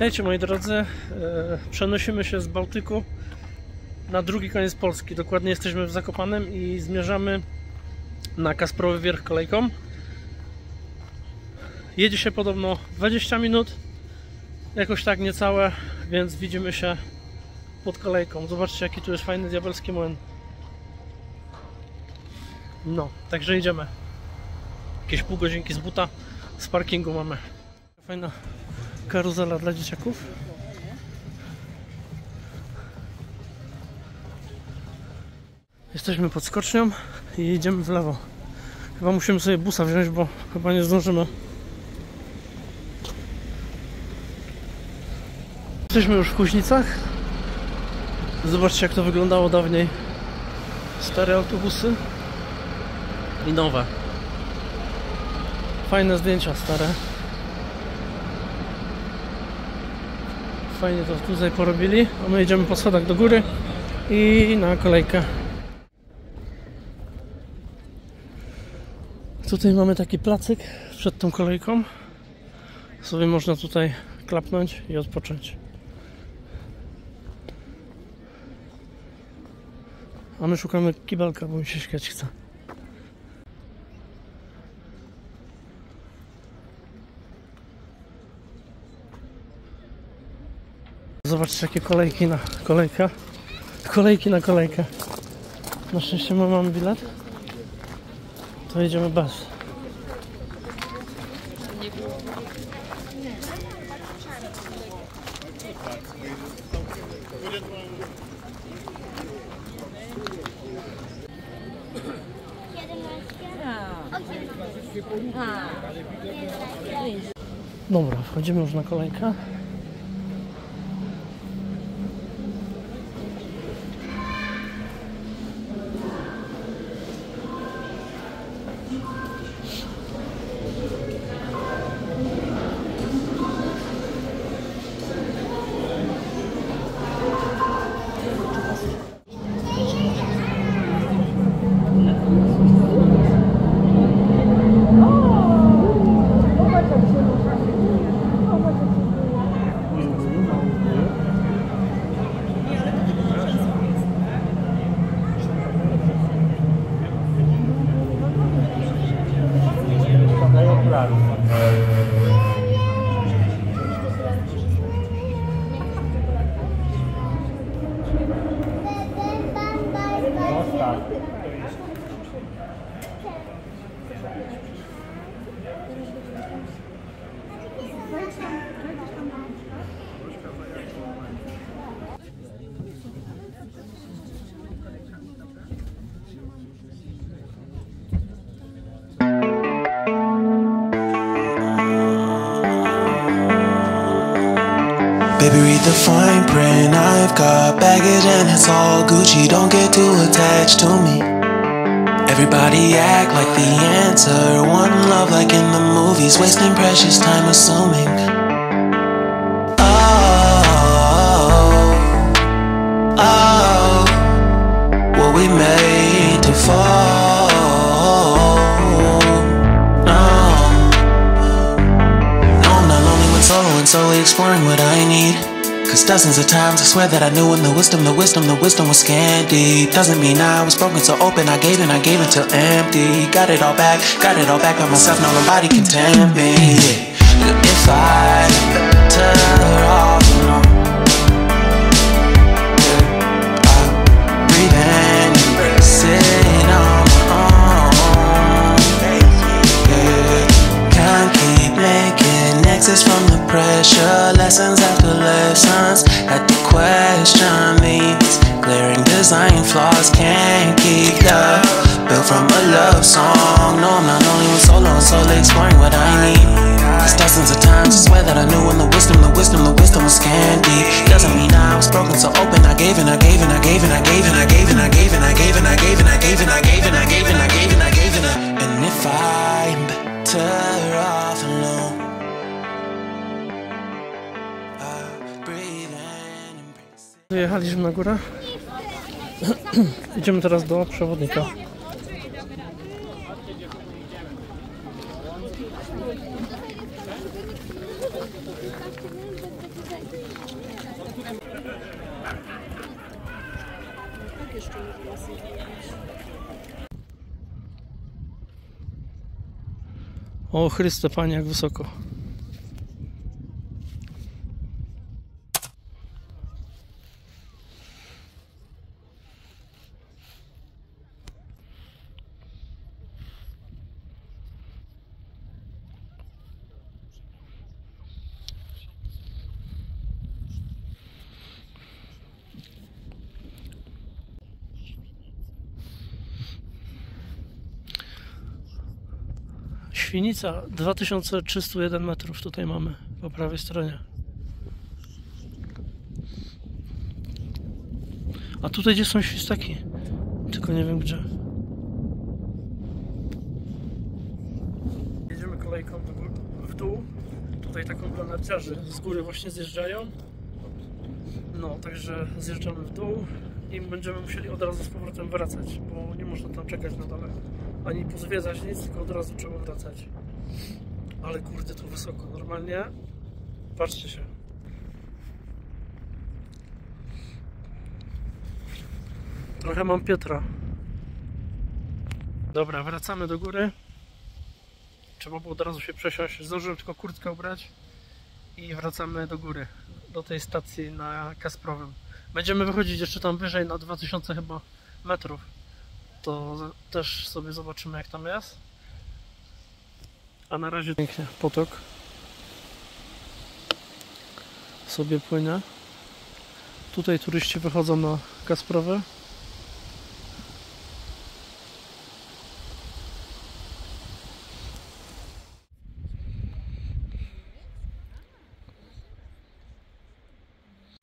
Witajcie moi drodzy. E, Przenosimy się z Bałtyku na drugi koniec Polski. Dokładnie jesteśmy w Zakopanem i zmierzamy na Kasprowy Wierch kolejką. Jedzie się podobno 20 minut, jakoś tak niecałe, więc widzimy się pod kolejką. Zobaczcie jaki tu jest fajny diabelski młyn. No, także idziemy. Jakieś pół godzinki z buta z parkingu mamy. Fajna karuzela dla dzieciaków. Jesteśmy pod skocznią i idziemy w lewo. Chyba musimy sobie busa wziąć, bo chyba nie zdążymy. Jesteśmy już w Kuźnicach. Zobaczcie jak to wyglądało dawniej. Stare autobusy i nowe. Fajne zdjęcia stare. Fajnie to tutaj porobili. A my idziemy po schodach do góry i na kolejkę. Tutaj mamy taki placyk przed tą kolejką. Sobie można tutaj klapnąć i odpocząć. A my szukamy kibelka, bo mi się śmiać chce. Zobaczcie jakie kolejki na kolejkę. Kolejki na kolejkę. Na szczęście my mamy bilet. To jedziemy bez. Dobra, wchodzimy już na kolejkę. Baby, read the fine print. I've got baggage and it's all Gucci. Don't get too attached to me. Everybody act like the answer. One love, like in the movies. Wasting precious time assuming. Oh, oh, oh. were we made exploring what I need. Cause dozens of times I swear that I knew when the wisdom, the wisdom, the wisdom was scanty. Doesn't mean I was broken so open, I gave and I gave until empty. Got it all back, got it all back by myself, now nobody can tempt me. If I Lessons after lessons. Had to question these glaring design flaws. Can't keep up. Built from a love song. No, I'm not only with solo and solely exploring what I need. Cause dozens of times I swear that I knew when the wisdom, the wisdom, the wisdom was candy. Doesn't mean I was broken so open. I gave and I gave and I gave and I gave and I gave and I gave and I gave and I gave and I gave and I gave and I gave and I gave and I gave and I gave and if I'm better off breathe. Wyjechaliśmy na górę. Idziemy teraz do przewodnika. O Chryste Panie, jak wysoko. Świnica 2301 metrów tutaj mamy po prawej stronie. A tutaj gdzie są świstaki? Tylko nie wiem gdzie. Jedziemy kolejką w dół. Tutaj taką dla narciarzy z góry właśnie zjeżdżają. No, także zjeżdżamy w dół i będziemy musieli od razu z powrotem wracać, bo nie można tam czekać na dole. Ani pozwiedzać nic, tylko od razu trzeba wracać. Ale kurde, tu wysoko. Normalnie. Patrzcie się. Trochę mam Piotra. Dobra, wracamy do góry. Trzeba było od razu się przesiąść. Zdążyłem tylko kurtkę ubrać i wracamy do góry. Do tej stacji na Kasprowym. Będziemy wychodzić jeszcze tam wyżej na 2000 chyba metrów. To też sobie zobaczymy jak tam jest. A na razie pięknie potok sobie płynie. Tutaj turyści wychodzą na Kasprowy.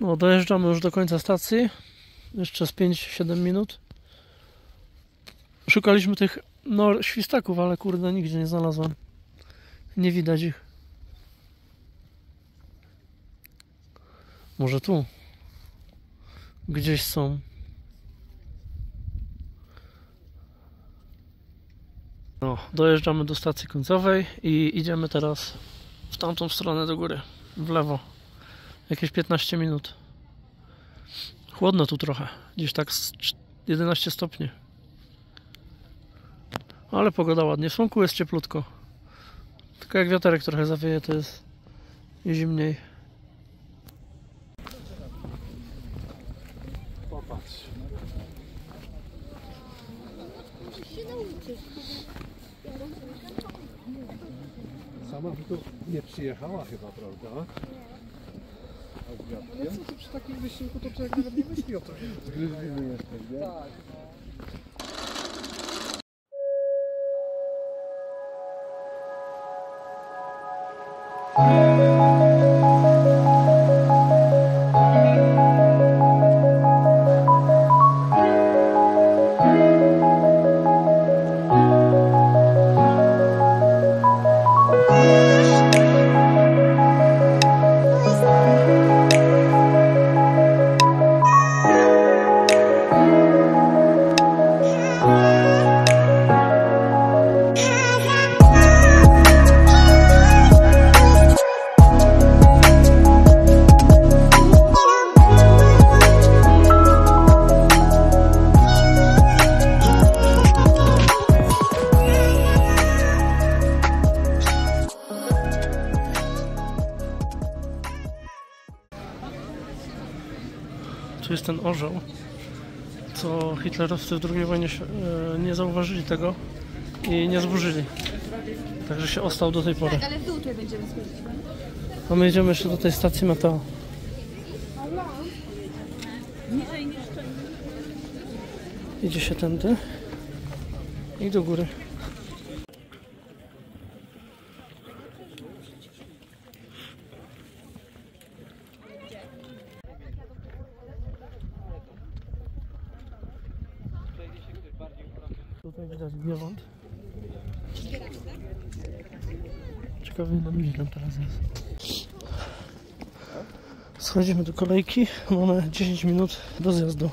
No, dojeżdżamy już do końca stacji. Jeszcze z 5-7 minut. Szukaliśmy tych no, świstaków, ale kurde, nigdzie nie znalazłem. Nie widać ich. Może tu? Gdzieś są. No, dojeżdżamy do stacji końcowej i idziemy teraz w tamtą stronę do góry, w lewo. Jakieś 15 minut. Chłodno tu trochę, gdzieś tak z cz- 11 stopni. Ale pogoda ładnie, w słonku jest cieplutko. Tylko jak wiaterek trochę zawieje, to jest zimniej. Popatrz. Sama by tu nie przyjechała chyba, prawda? Ale co tu przy takim wysiłku to człowiek nawet nie myśli o tym. Zgryzlimy jeszcze, nie? Tak. Tu jest ten orzeł, co hitlerowcy w II wojnie e, nie zauważyli tego i nie zburzyli. Także się ostał do tej pory. Tak, ale w dół tutaj będziemy schodzić. A my jedziemy jeszcze do tej stacji meteo. Idzie się tędy i do góry. Tutaj widać Giewont. Tam teraz jest. Schodzimy do kolejki. Mamy 10 minut do zjazdu.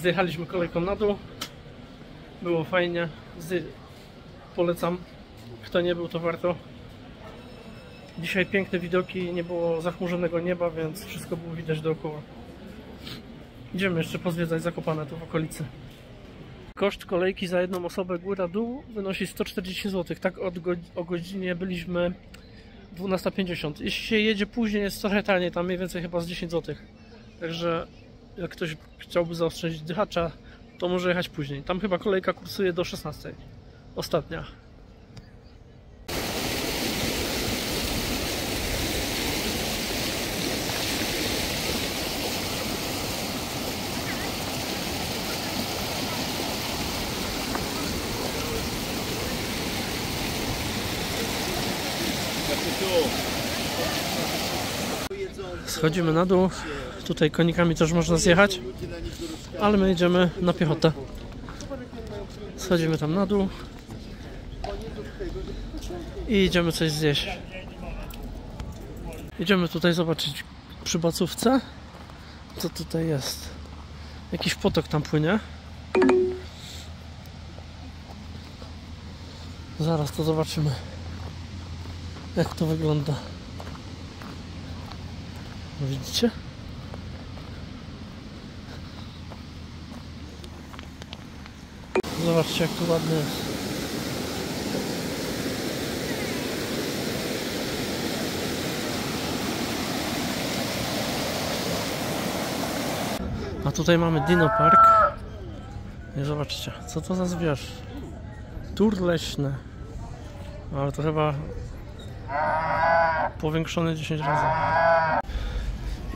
Zjechaliśmy kolejką na dół. Było fajnie. Zje... Polecam. Kto nie był, to warto. Dzisiaj piękne widoki, nie było zachmurzonego nieba, więc wszystko było widać dookoła. Idziemy jeszcze pozwiedzać Zakopane tu w okolicy. Koszt kolejki za jedną osobę góra-dół wynosi 140 zł. Tak od go o godzinie byliśmy 12.50. Jeśli się jedzie później jest trochę taniej, tam mniej więcej chyba z 10 zł. Także jak ktoś chciałby zaoszczędzić dychacza, to może jechać później. Tam chyba kolejka kursuje do 16. Ostatnia. Schodzimy na dół. Tutaj konikami też można zjechać, ale my idziemy na piechotę. Schodzimy tam na dół i idziemy coś zjeść. Idziemy tutaj zobaczyć przy bacówce, co tutaj jest. Jakiś potok tam płynie. Zaraz to zobaczymy, jak to wygląda. Widzicie? Zobaczcie jak tu ładnie jest. A tutaj mamy Dino Park. I zobaczcie, co to za zwierz? Tur leśny. Ale to chyba powiększony 10 razy.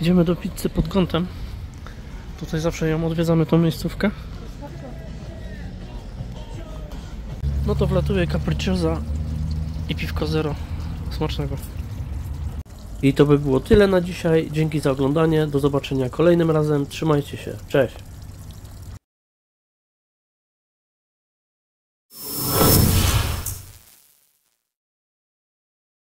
Idziemy do pizzy pod kątem. Tutaj zawsze ją odwiedzamy tą miejscówkę. No to wlatuje capricciosa i piwko zero. Smacznego. I to by było tyle na dzisiaj. Dzięki za oglądanie. Do zobaczenia kolejnym razem. Trzymajcie się. Cześć.